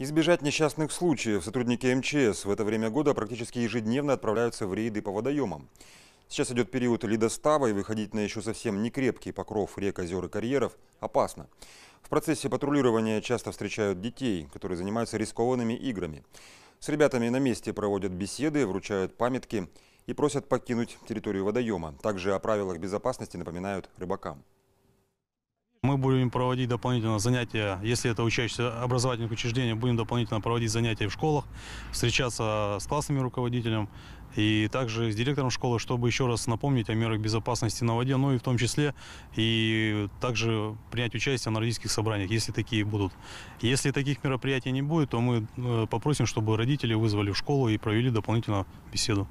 Избежать несчастных случаев сотрудники МЧС в это время года практически ежедневно отправляются в рейды по водоемам. Сейчас идет период ледостава, и выходить на еще совсем не крепкий покров рек, озер и карьеров опасно. В процессе патрулирования часто встречают детей, которые занимаются рискованными играми. С ребятами на месте проводят беседы, вручают памятки и просят покинуть территорию водоема. Также о правилах безопасности напоминают рыбакам. Мы будем проводить дополнительно занятия, если это учащиеся образовательных учреждений, будем дополнительно проводить занятия в школах, встречаться с классными руководителем и также с директором школы, чтобы еще раз напомнить о мерах безопасности на воде, ну и в том числе и также принять участие на родительских собраниях, если такие будут. Если таких мероприятий не будет, то мы э, попросим, чтобы родители вызвали в школу и провели дополнительно беседу.